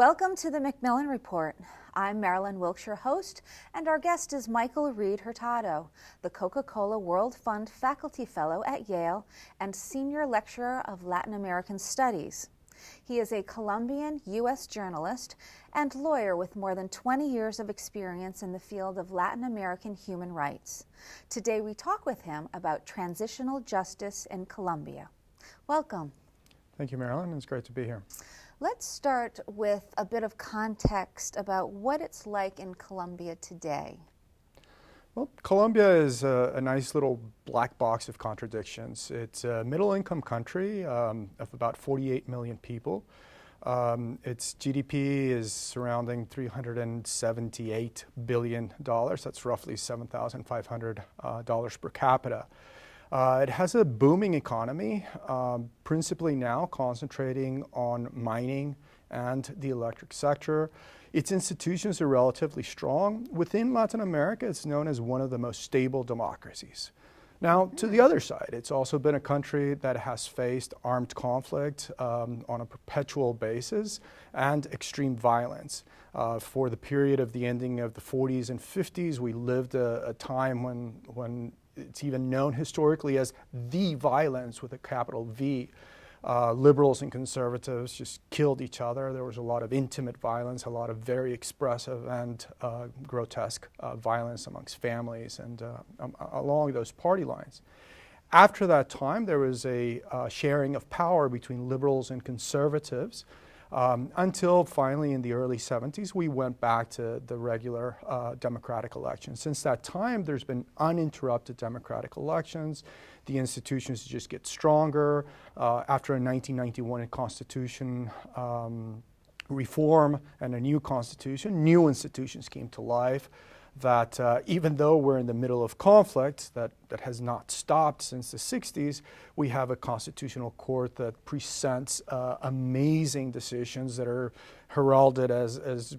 Welcome to the Macmillan Report. I'm Marilyn Wilkes, host, and our guest is Michael Reed Hurtado, the Coca Cola World Fund Faculty Fellow at Yale and Senior Lecturer of Latin American Studies. He is a Colombian U.S. journalist and lawyer with more than 20 years of experience in the field of Latin American human rights. Today we talk with him about transitional justice in Colombia. Welcome. Thank you, Marilyn. It's great to be here. Let's start with a bit of context about what it's like in Colombia today. Well, Colombia is a, a, nice little black box of contradictions. It's a middle income country um, of about 48 million people. Um, its GDP is surrounding $378 billion. That's roughly $7,500 uh, per capita. Uh, it has a booming economy, um, principally now concentrating on mining and the electric sector. Its institutions are relatively strong. Within Latin America, it's known as one of the most stable democracies. Now, to the other side, it's also been a country that has faced armed conflict um, on a perpetual basis and extreme violence. Uh, for the period of the ending of the 40s and 50s, we lived a, a time when, when it's even known historically as the violence with a capital V. Uh, liberals and conservatives just killed each other. There was a lot of intimate violence, a lot of very expressive and uh, grotesque uh, violence amongst families and uh, um, along those party lines. After that time, there was a uh, sharing of power between liberals and conservatives. Um, until finally in the early 70s, we went back to the regular uh, democratic elections. Since that time, there's been uninterrupted democratic elections. The institutions just get stronger. Uh, after a 1991 constitution um, reform and a new constitution, new institutions came to life that uh, even though we're in the middle of conflict that, that has not stopped since the 60s, we have a constitutional court that presents uh, amazing decisions that are heralded as, as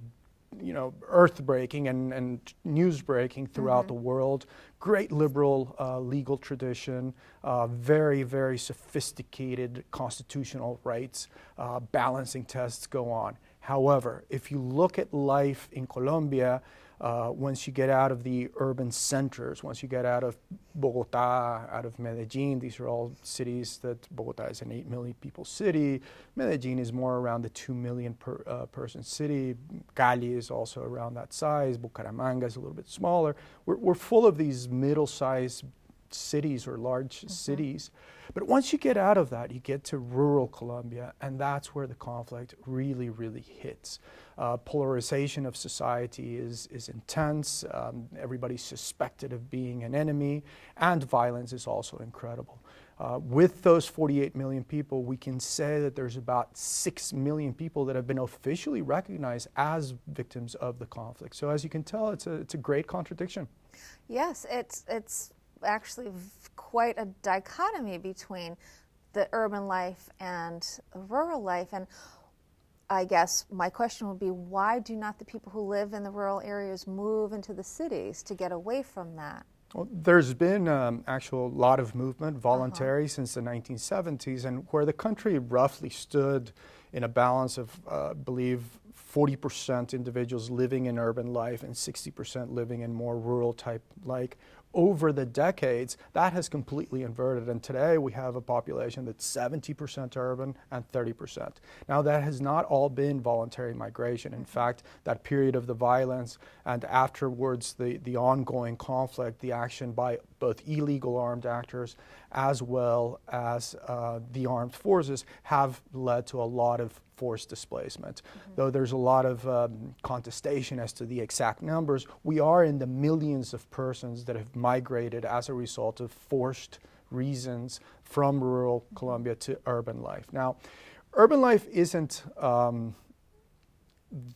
you know, earth-breaking and, and news-breaking throughout mm-hmm. the world. Great liberal uh, legal tradition, uh, very, very sophisticated constitutional rights, uh, balancing tests go on. However, if you look at life in Colombia, uh, once you get out of the urban centers, once you get out of Bogota, out of Medellin, these are all cities that Bogota is an 8 million people city. Medellin is more around the 2 million per, uh, person city. Cali is also around that size. Bucaramanga is a little bit smaller. We're, we're full of these middle sized cities or large mm-hmm. cities. But once you get out of that, you get to rural Colombia, and that's where the conflict really, really hits. Uh, polarization of society is, is intense. Um, everybody's suspected of being an enemy, and violence is also incredible. Uh, with those 48 million people, we can say that there's about 6 million people that have been officially recognized as victims of the conflict. So, as you can tell, it's a, it's a great contradiction. Yes, it's, it's actually quite a dichotomy between the urban life and rural life. And I guess my question would be why do not the people who live in the rural areas move into the cities to get away from that? Well, there's been um, actual lot of movement, voluntary, uh-huh. since the 1970s, and where the country roughly stood in a balance of, uh, I believe, 40% individuals living in urban life and 60% living in more rural type like over the decades, that has completely inverted. And today we have a population that's 70% urban and 30%. Now, that has not all been voluntary migration. In fact, that period of the violence and afterwards the, the ongoing conflict, the action by both illegal armed actors as well as uh, the armed forces have led to a lot of forced displacement. Mm-hmm. Though there's a lot of um, contestation as to the exact numbers, we are in the millions of persons that have migrated as a result of forced reasons from rural mm-hmm. Colombia to urban life. Now, urban life isn't um,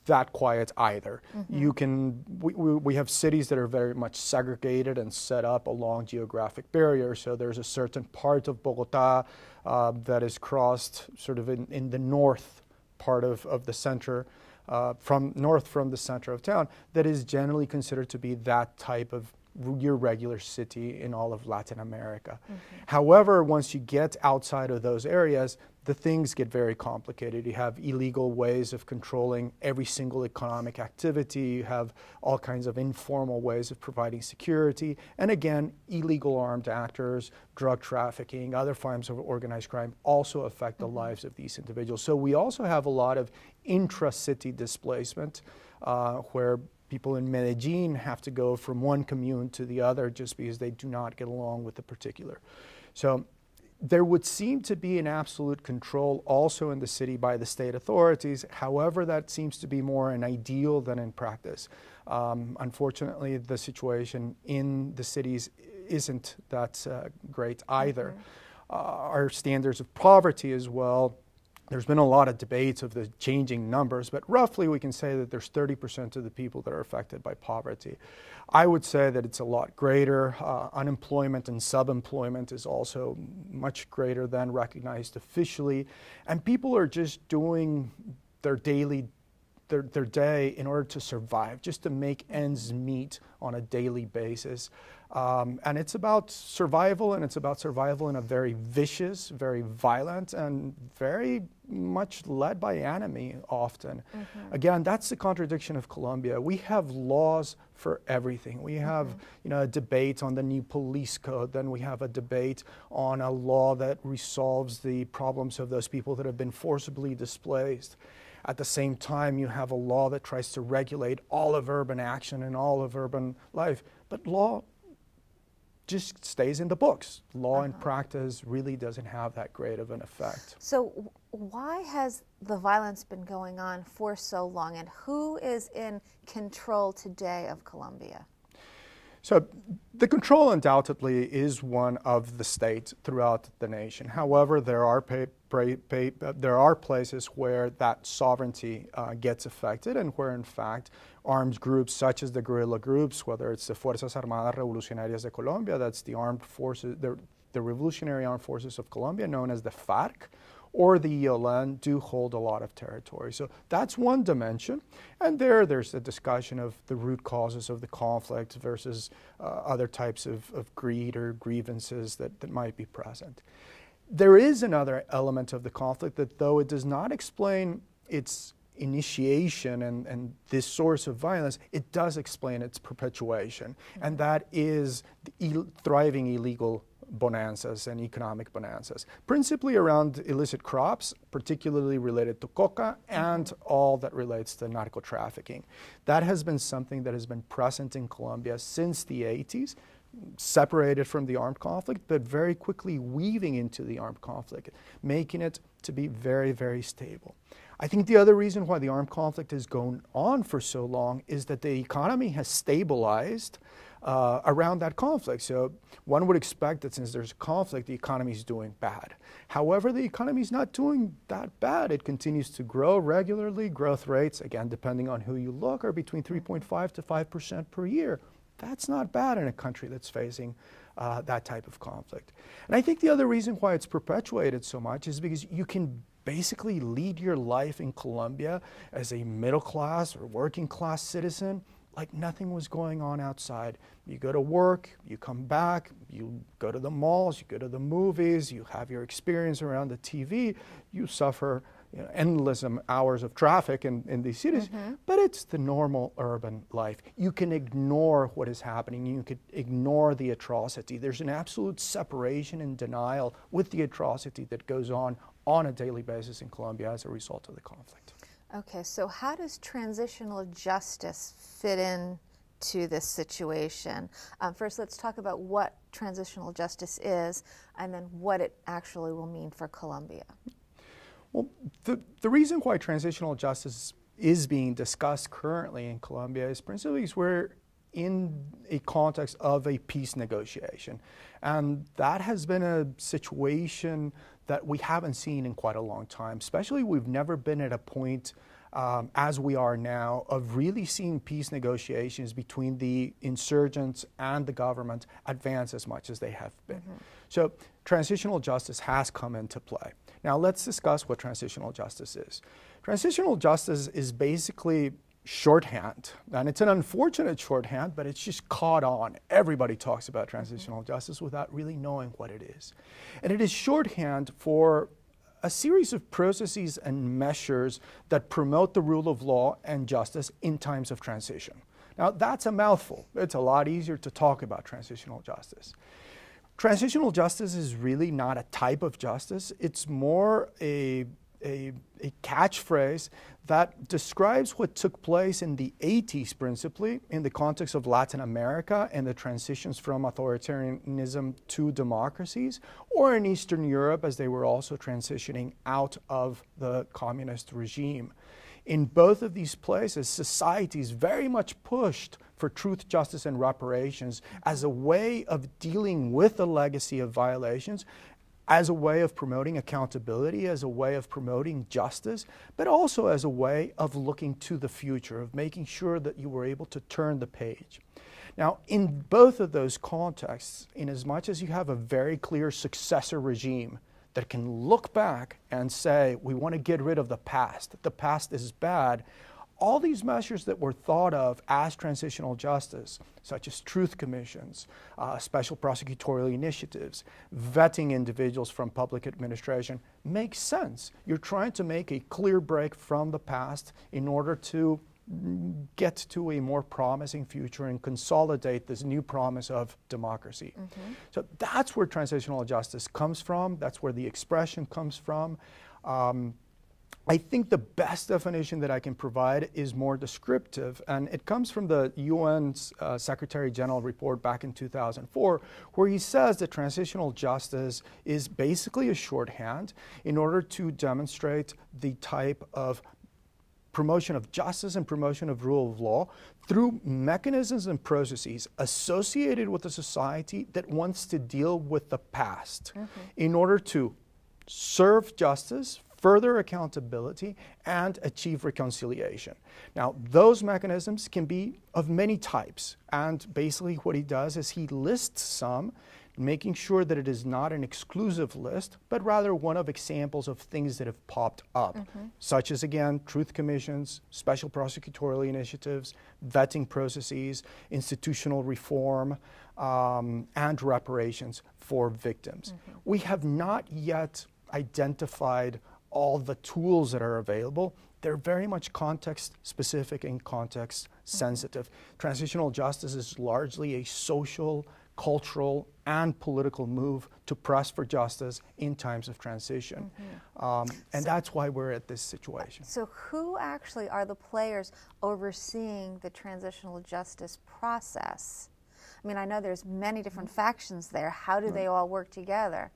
that quiet either. Mm-hmm. You can we, we, we, have cities that are very much segregated and set up along geographic barriers. So there's a certain part of Bogota uh, that is crossed sort of in, in the north part of, of the center. Uh, from north from the center of town that is generally considered to be that type of your regular city in all of Latin America. Mm-hmm. However, once you get outside of those areas, the things get very complicated. You have illegal ways of controlling every single economic activity. You have all kinds of informal ways of providing security. And again, illegal armed actors, drug trafficking, other forms of organized crime also affect the mm-hmm. lives of these individuals. So we also have a lot of intra city displacement uh, where people in Medellin have to go from one commune to the other just because they do not get along with the particular. So there would seem to be an absolute control also in the city by the state authorities. However, that seems to be more an ideal than in practice. Um, unfortunately, the situation in the cities isn't that uh, great either. Mm-hmm. Uh, our standards of poverty as well there's been a lot of debates of the changing numbers, but roughly we can say that there's 30% of the people that are affected by poverty. I would say that it's a lot greater. Uh, unemployment and subemployment is also much greater than recognized officially. And people are just doing their daily their, their day in order to survive, just to make ends meet on a daily basis. Um, and it's about survival, and it's about survival in a very vicious, very violent, and very much led by enemy often. Mm-hmm. Again, that's the contradiction of Colombia. We have laws for everything. We have, mm-hmm. you know, a debate on the new police code. Then we have a debate on a law that resolves the problems of those people that have been forcibly displaced. At the same time, you have a law that tries to regulate all of urban action and all of urban life. But law just stays in the books. Law and uh-huh. practice really doesn't have that great of an effect. So, why has the violence been going on for so long, and who is in control today of Colombia? So the control undoubtedly is one of the states throughout the nation. However, there are pay, pay, pay, there are places where that sovereignty uh, gets affected, and where in fact armed groups such as the guerrilla groups, whether it's the Fuerzas Armadas Revolucionarias de Colombia, that's the armed forces, the, the Revolutionary Armed Forces of Colombia, known as the FARC, or the ELN do hold a lot of territory. So that's one dimension. And there, there's a discussion of the root causes of the conflict versus uh, other types of, of greed or grievances that, that might be present. There is another element of the conflict that, though it does not explain its initiation and, and this source of violence, it does explain its perpetuation. And that is the thriving illegal bonanzas and economic bonanzas, principally around illicit crops, particularly related to coca and all that relates to narco trafficking. That has been something that has been present in Colombia since the 80s, separated from the armed conflict, but very quickly weaving into the armed conflict, making it to be very, very stable. I think the other reason why the armed conflict has gone on for so long is that the economy has stabilized uh, around that conflict. So one would expect that since there's a conflict, the economy is doing bad. However, the economy is not doing that bad. It continues to grow regularly. Growth rates, again, depending on who you look, are between 3.5 to 5 percent per year. That's not bad in a country that's facing uh, that type of conflict. And I think the other reason why it's perpetuated so much is because you can basically lead your life in Colombia as a middle class or working class citizen like nothing was going on outside. You go to work, you come back, you go to the malls, you go to the movies, you have your experience around the TV, you suffer you know, endless hours of traffic in, in these cities, mm-hmm. but it's the normal urban life. You can ignore what is happening, you can ignore the atrocity. There's an absolute separation and denial with the atrocity that goes on on a daily basis in Colombia as a result of the conflict. Okay, so how does transitional justice fit in to this situation? Um, first, let's talk about what transitional justice is and then what it actually will mean for Colombia. Well, the, the reason why transitional justice is being discussed currently in Colombia is principally because we're in a context of a peace negotiation. And that has been a situation that we haven't seen in quite a long time. Especially, we've never been at a point um, as we are now of really seeing peace negotiations between the insurgents and the government advance as much as they have been. Mm-hmm. So, transitional justice has come into play. Now, let's discuss what transitional justice is. Transitional justice is basically shorthand. And it's an unfortunate shorthand, but it's just caught on. Everybody talks about transitional justice without really knowing what it is. And it is shorthand for a series of processes and measures that promote the rule of law and justice in times of transition. Now, that's a mouthful. It's a lot easier to talk about transitional justice. Transitional justice is really not a type of justice, it's more a a, a catchphrase that describes what took place in the 80s, principally in the context of Latin America and the transitions from authoritarianism to democracies, or in Eastern Europe as they were also transitioning out of the communist regime. In both of these places, societies very much pushed for truth, justice, and reparations as a way of dealing with the legacy of violations as a way of promoting accountability, as a way of promoting justice, but also as a way of looking to the future, of making sure that you were able to turn the page. Now, in both of those contexts, in as much as you have a very clear successor regime that can look back and say, we want to get rid of the past, the past is bad, all these measures that were thought of as transitional justice, such as truth commissions, uh, special prosecutorial initiatives, vetting individuals from public administration, make sense. You're trying to make a clear break from the past in order to get to a more promising future and consolidate this new promise of democracy. Mm-hmm. So that's where transitional justice comes from. That's where the expression comes from. Um, I think the best definition that I can provide is more descriptive, and it comes from the UN's uh, Secretary General report back in 2004, where he says that transitional justice is basically a shorthand in order to demonstrate the type of promotion of justice and promotion of rule of law through mechanisms and processes associated with a society that wants to deal with the past mm-hmm. in order to serve justice further accountability and achieve reconciliation. Now, those mechanisms can be of many types, and basically what he does is he lists some, making sure that it is not an exclusive list, but rather one of examples of things that have popped up, mm-hmm. such as, again, truth commissions, special prosecutorial initiatives, vetting processes, institutional reform, um, and reparations for victims. Mm-hmm. We have not yet identified all the tools that are available, they're very much context specific and context sensitive. Mm-hmm. Transitional justice is largely a social, cultural, and political move to press for justice in times of transition. Mm-hmm. Um, and so, that's why we're at this situation. So, who actually are the players overseeing the transitional justice process? I mean, I know there's many different factions there. How do they all work together?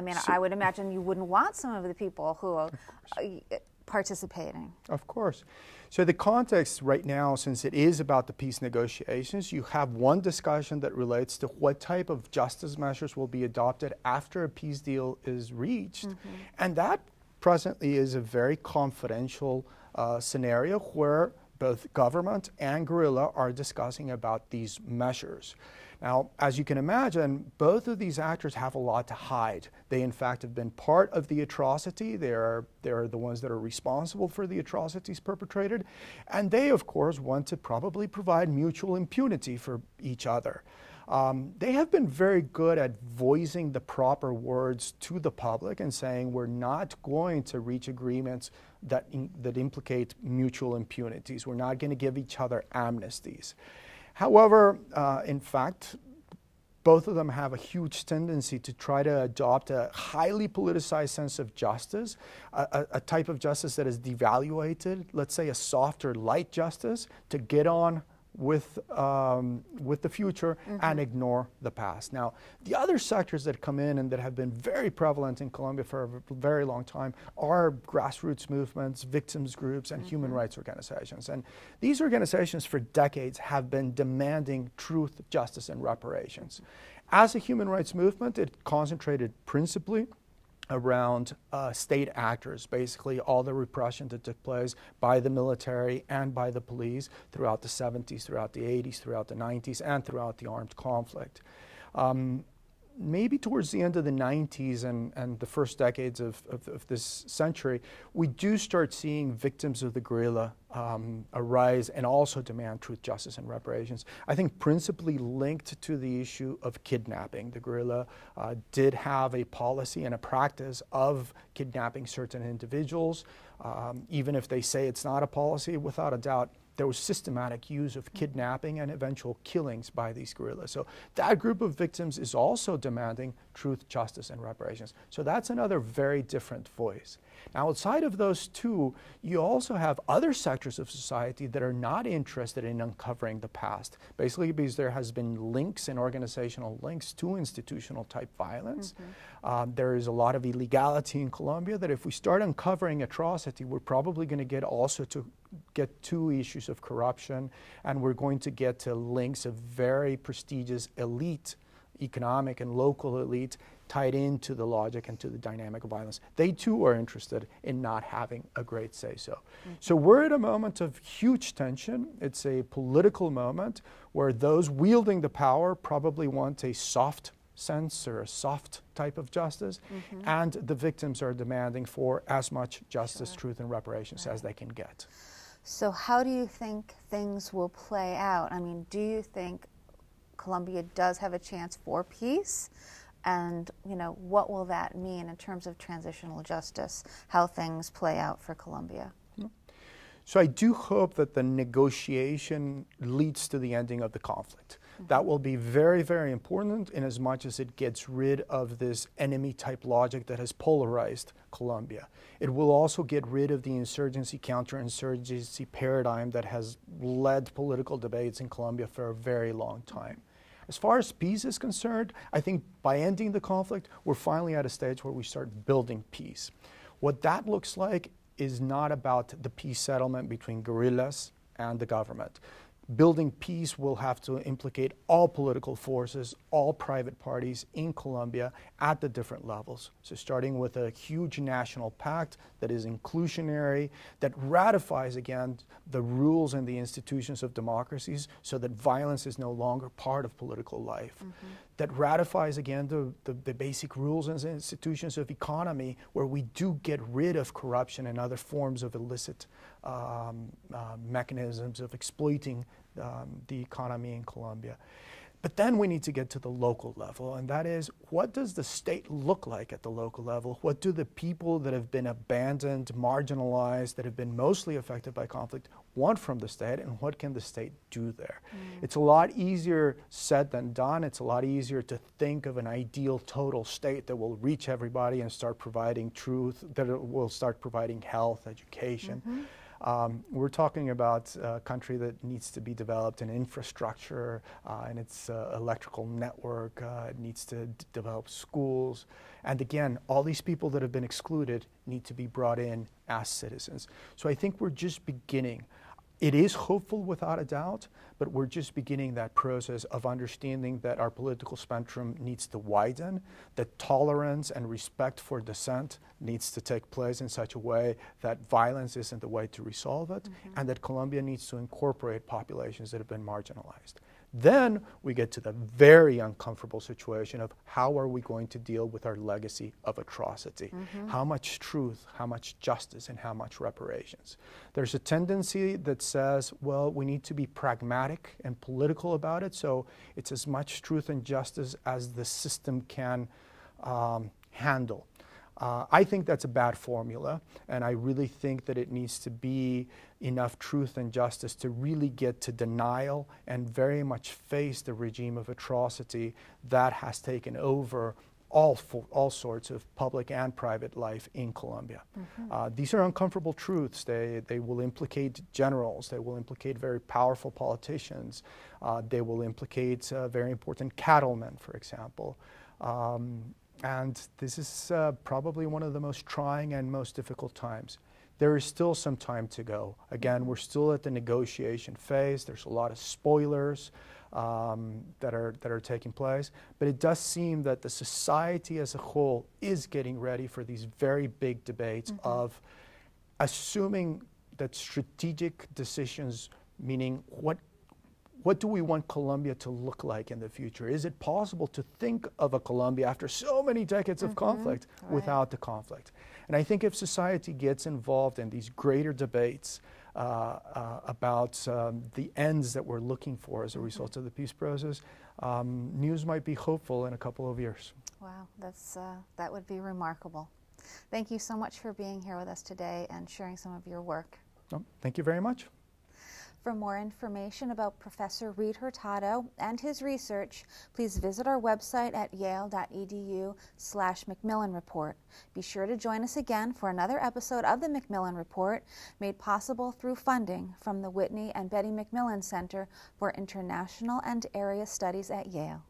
I mean, so, I would imagine you wouldn't want some of the people who are uh, participating. Of course. So, the context right now, since it is about the peace negotiations, you have one discussion that relates to what type of justice measures will be adopted after a peace deal is reached. Mm-hmm. And that presently is a very confidential uh, scenario where both government and guerrilla are discussing about these measures. Now, as you can imagine, both of these actors have a lot to hide. They, in fact, have been part of the atrocity. They are, they are the ones that are responsible for the atrocities perpetrated. And they, of course, want to probably provide mutual impunity for each other. Um, they have been very good at voicing the proper words to the public and saying we're not going to reach agreements that, in, that implicate mutual impunities. We're not going to give each other amnesties. However, uh, in fact, both of them have a huge tendency to try to adopt a highly politicized sense of justice, a, a, type of justice that is devaluated, let's say a softer, light justice, to get on with, um, with the future mm-hmm. and ignore the past. Now, the other sectors that come in and that have been very prevalent in Colombia for a very long time are grassroots movements, victims groups, and mm-hmm. human rights organizations. And these organizations for decades have been demanding truth, justice, and reparations. As a human rights movement, it concentrated principally around uh, state actors, basically all the repression that took place by the military and by the police throughout the 70s, throughout the 80s, throughout the 90s, and throughout the armed conflict. Um, maybe towards the end of the 90s and, and the first decades of, of, of this century, we do start seeing victims of the guerrilla um, arise and also demand truth, justice, and reparations. I think principally linked to the issue of kidnapping. The guerrilla uh, did have a policy and a practice of kidnapping certain individuals. Um, even if they say it's not a policy, without a doubt, there was systematic use of kidnapping and eventual killings by these guerrillas. So that group of victims is also demanding truth, justice, and reparations. So that's another very different voice. Now, outside of those two, you also have other sectors of society that are not interested in uncovering the past, basically because there has been links and organizational links to institutional type violence. Mm-hmm. Um, there is a lot of illegality in Colombia that if we start uncovering atrocity, we're probably going to get also to get two issues of corruption, and we're going to get to links of very prestigious elite, economic and local elite tied into the logic and to the dynamic of violence. They too are interested in not having a great say so. Mm-hmm. So we're at a moment of huge tension. It's a political moment where those wielding the power probably want a soft sense or a soft type of justice, mm-hmm. and the victims are demanding for as much justice, sure. truth, and reparations right. as they can get. So, how do you think things will play out? I mean, do you think Colombia does have a chance for peace? And, you know, what will that mean in terms of transitional justice, how things play out for Colombia? Hmm. So, I do hope that the negotiation leads to the ending of the conflict. That will be very, very important in as much as it gets rid of this enemy type logic that has polarized Colombia. It will also get rid of the insurgency counterinsurgency paradigm that has led political debates in Colombia for a very long time. As far as peace is concerned, I think by ending the conflict, we're finally at a stage where we start building peace. What that looks like is not about the peace settlement between guerrillas and the government building peace will have to implicate all political forces, all private parties in Colombia at the different levels. So, starting with a huge national pact that is inclusionary, that ratifies again the rules and the institutions of democracies so that violence is no longer part of political life. Mm-hmm. That ratifies again the, the, the, basic rules and institutions of economy where we do get rid of corruption and other forms of illicit um, uh, mechanisms of exploiting um, the economy in Colombia. But then we need to get to the local level, and that is what does the state look like at the local level? What do the people that have been abandoned, marginalized, that have been mostly affected by conflict want from the state, and what can the state do there? Mm. It's a lot easier said than done. It's a lot easier to think of an ideal total state that will reach everybody and start providing truth, that will start providing health, education. Mm-hmm. Um, we're talking about a country that needs to be developed in infrastructure uh, and its uh, electrical network. Uh, it needs to develop schools. And again, all these people that have been excluded need to be brought in as citizens. So I think we're just beginning. It is hopeful without a doubt, but we're just beginning that process of understanding that our political spectrum needs to widen, that tolerance and respect for dissent needs to take place in such a way that violence isn't the way to resolve it, mm-hmm. and that Colombia needs to incorporate populations that have been marginalized. Then we get to the very uncomfortable situation of how are we going to deal with our legacy of atrocity? Mm-hmm. How much truth, how much justice, and how much reparations? There's a tendency that says, well, we need to be pragmatic and political about it, so it's as much truth and justice as the system can um, handle. Uh, I think that's a bad formula, and I really think that it needs to be enough truth and justice to really get to denial and very much face the regime of atrocity that has taken over all, for, all sorts of public and private life in Colombia. Mm-hmm. Uh, these are uncomfortable truths. They, they will implicate generals, they will implicate very powerful politicians, uh, they will implicate uh, very important cattlemen, for example. Um, and this is uh, probably one of the most trying and most difficult times. There is still some time to go. Again, we're still at the negotiation phase. There's a lot of spoilers um, that, are, that are taking place. But it does seem that the society as a whole is getting ready for these very big debates mm-hmm. of assuming that strategic decisions, meaning what what do we want Colombia to look like in the future? Is it possible to think of a Colombia after so many decades of mm-hmm. conflict right. without the conflict? And I think if society gets involved in these greater debates uh, uh, about um, the ends that we're looking for as a mm-hmm. result of the peace process, um, news might be hopeful in a couple of years. Wow, that's, uh, that would be remarkable. Thank you so much for being here with us today and sharing some of your work. Oh, thank you very much. For more information about Professor Reed Hurtado and his research, please visit our website at yale.edu slash Macmillan Report. Be sure to join us again for another episode of the Macmillan Report, made possible through funding from the Whitney and Betty Macmillan Center for International and Area Studies at Yale.